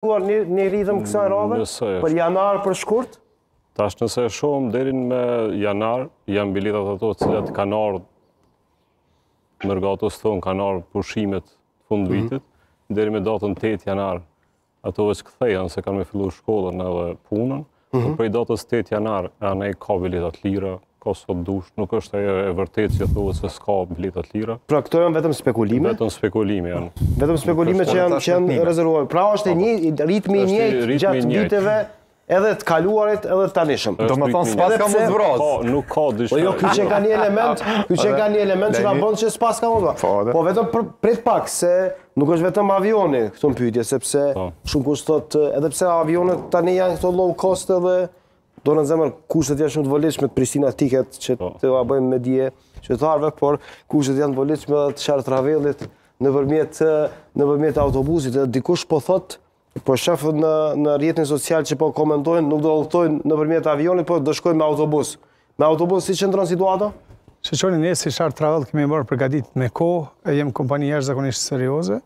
shtuar një ritëm kësaj radhe, për janar, për shkurt? Tash nëse shumë, deri me janar, janë biletat ato të cilat kanë ardhë, mërgata jonë, kanë ardhë pushimet të fundvitit, mhm, deri me datën 8 janar, ato veç kthehen se kanë me fillu shkollën edhe punën, Mhm. Por prej datës 8 janar, anej ka bileta të lira, ka sa t'dush, nuk është ajo e vërtetë që thuhet se s'ka bileta të lira. Pra këto janë vetëm spekulime? Vetëm spekulime janë. Vetëm spekulime që janë, që janë rezervuar. Pra është një, ritmi i njëjtë gjatë viteve edhe të kaluarit edhe të tanishëm. Do me thonë s'paska me u zbrazë. Nuk ka dyshim. Po jo, kjo që ka një element, kjo që ka një element që ka bën që s'paska me u zbrazë. Po vetëm prit pak se Nuk është vetëm avioni këtu në pyetje, sepse po. shumëkush thotë, edhe pse avionet tani janë këto low cost edhe dorën në zemër kushtet janë shumë të volitshme te Prishtina Ticket që po. t'ua bëjmë me dije qytetarëve, por kushtet janë të volitshme edhe te Sharr Travelit nëpërmjet nëpërmjet autobusit dhe dikush po thotë Po shoh në në rrjetin social që po komentojnë, nuk do udhëtojnë nëpërmjet avionit, por do shkojnë me autobus. Me autobus si qëndron situata? Shiqoni ne si Sharr Travel kemi marrë, përgatit me kohë, e jemi kompani jashtëzakonisht serioze,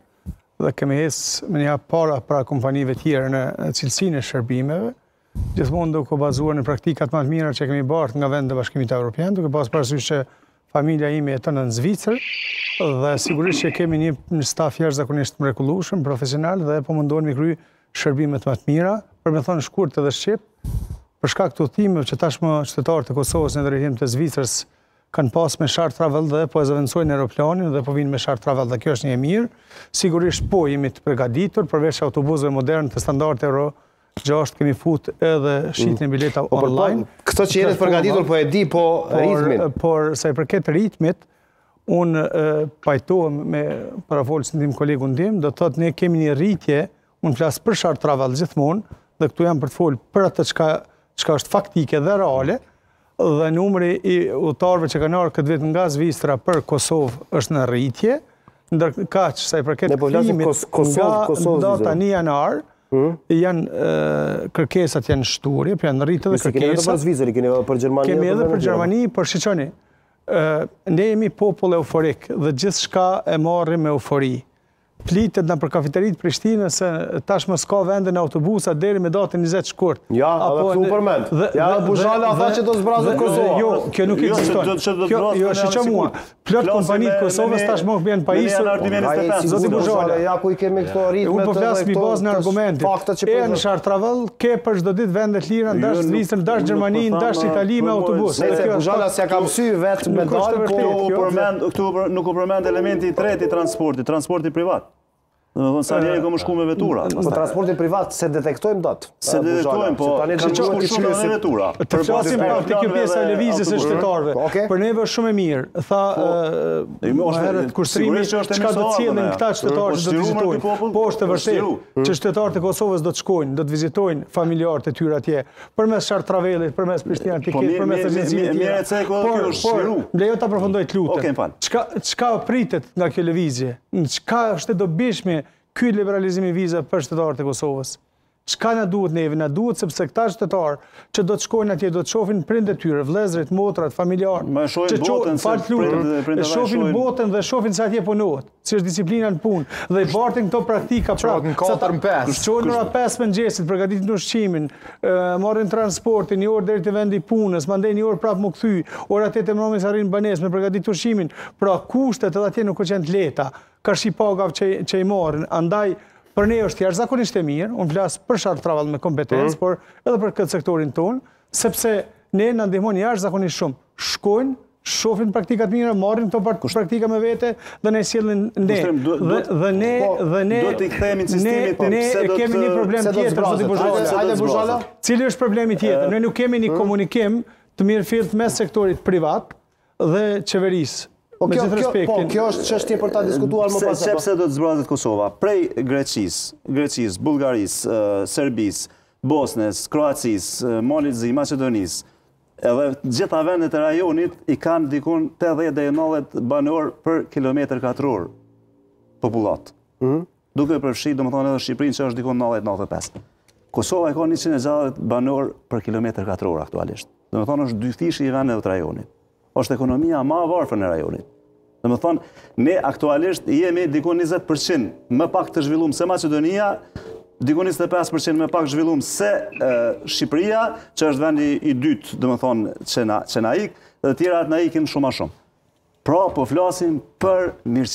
dhe kemi hecë me një hap para para kompanive tjere në cilësinë e shërbimeve, gjithmonë duke u bazuar në praktikat më të mira që kemi bartë nga vendet e Bashkimit Evropian, duke pasur parasysh që familja ime jeton në Zvicër dhe sigurisht që kemi një staf jashtëzakonisht të mrekullueshëm, profesional dhe po mundohen të kryejnë shërbimet më të mira, për me thonë shkurt edhe shqip, për shkak të udhëtimeve që tashmë qytetarët e Kosovës në drejtim të Zvicrës kanë pas me Sharr Travel dhe po e zëvendësojnë aeroplanin dhe po vijnë me Sharr Travel dhe kjo është një e mirë. Sigurisht po jemi të përgatitur përveç autobusëve modern të standardit Euro Gjashtë kemi fut edhe shitjen e biletave po, po, online. Këto që jeni të përgatitur po e di po ritmin. Por sa i përket ritmit, unë pajtohem me parafolësin tim, kolegun tim, do të thotë ne kemi një rritje, unë flas për Sharr Travel gjithmonë dhe këtu jam për të fol për atë çka çka është faktike dhe reale. Dhe numri i udhëtarëve që kanë ardhur këtë vit nga Zvicra për Kosovë është në rritje. Ndërkaq, sa i përket po kthimit nga data një janar, janë kërkesat janë shtu, pra po janë rritë dhe kërkesat. Kemi edhe për Zvicër, kemi edhe për Gjermani. Kemi edhe për Gjermani, por shiqoni, ne jemi popull euforik dhe gjithçka e marrim me eufori. Flitet nëpër kafeteri të Prishtinës se tashmë s'ka vende në autobusa deri me datën njëzet shkurt. Ja, edhe këtu u përmend. Ja, Buzhala tha që do të zbrazet Kosova. Jo, kjo nuk jo, ekziston. Kjo jo është që mua. Plot kompanitë të Kosovës tashmë u kanë pajisë. Zoti Buzhala, ja ku i kemi këto ritme të. Unë po flas mbi bazën e argumentit. Faktet që po. Në Sharr Travel Ke për çdo ditë vende të lira, ndash Zvicër, ndash Gjermani, ndash Itali me autobus. Nëse Buzhala s'ja ka mësy vetë me dalë, po u përmend, këtu nuk u përmend elementi i tretë i transportit, transporti privat. Domethënë, sa njeri ka me shku me vetura. Po transportin privat s'e detektojmë dot. S'e detektojmë, po, ka me shku shumë me vetura. Të flasim pra te kjo pjesë e lëvizjes së qytetarëve. Për neve është shumë e mirë. Tha, më herët, Kushtrimi, çka do të sjellin këta qytetarë që do të vizitojnë. Po është e vërtetë. që qytetarët e Kosovës do të shkojnë, do të vizitojnë familjarët e tyre atje, përmes Shart Travelit, përmes Prishtina Ticket, po, përmes agjencive të tjera. Por, por, lejo ta përfundoj të lutem. Çka çka pritet nga kjo lëvizje? Çka është e dobishme ky liberalizim i vizave për qytetarët e Kosovës? Çka na duhet neve? Na duhet sepse këta qytetarë që do të shkojnë atje do të shohin prindët e tyre, vëllezërit, motrat, familjarët, që shohin botën, që shohin botën dhe shohin se atje punohet. si është disiplina në punë, dhe i bartin këto praktika prapë. Çohen në 4 në 5. Çohen ora 5 e mëngjesit, përgatitin ushqimin, marrin transportin, një orë deri te vendi i punës, mandej një orë prapë me u kthy, ora 8 e mbrëmjes arrin në banesë, me përgatit ushqimin, pra kushtet edhe atje nuk është që janë të lehta, karshi pagave që i marrin, andaj për ne është jashtëzakonisht e mirë, unë flas për Shart Travel me kompetencë, mhm. por edhe për këtë sektorin tonë, sepse ne na ndihmon jashtëzakonisht shumë. Shkojnë, shohin praktika të mira, marrin këto praktika me vete dhe na i sjellin ne. Dhe ne po, dhe ne do të kthehemi në sistemin tim pse do të kemi një problem tjetër zoti Buzhala. Hajde Buzhala. Cili është problemi tjetër? Ne nuk kemi një komunikim të mirëfilltë mes sektorit privat dhe qeverisë. Po kjo, kjo, po, kjo është çështje për ta diskutuar më pas. Sepse po. do të zbrazet Kosova prej Greqisë, Greqisë, Bullgarisë, Serbisë, Bosnës, Kroacisë, Malit Zi, Maqedonisë, edhe gjitha vendet e rajonit i kanë dikun 80 deri 90 banorë për kilometër katror popullatë. Mhm. duke përfshi domethënë edhe Shqipërinë që është diku 90-95. Kosova e ka 160 banorë për kilometër katror aktualisht. Domethënë është dyfishi i vendeve të rajonit. është ekonomia ma e varfën e rajonit. Domethënë, ne aktualisht jemi diku 20% më pak të zhvillum se Maqedonia, diku 25% më pak zhvillum se Shqipëria, që është vendi i dytë, domethënë, që na, që na ikë, edhe tjerat na ikin shumë ma shumë. Pra, po flasim për mirë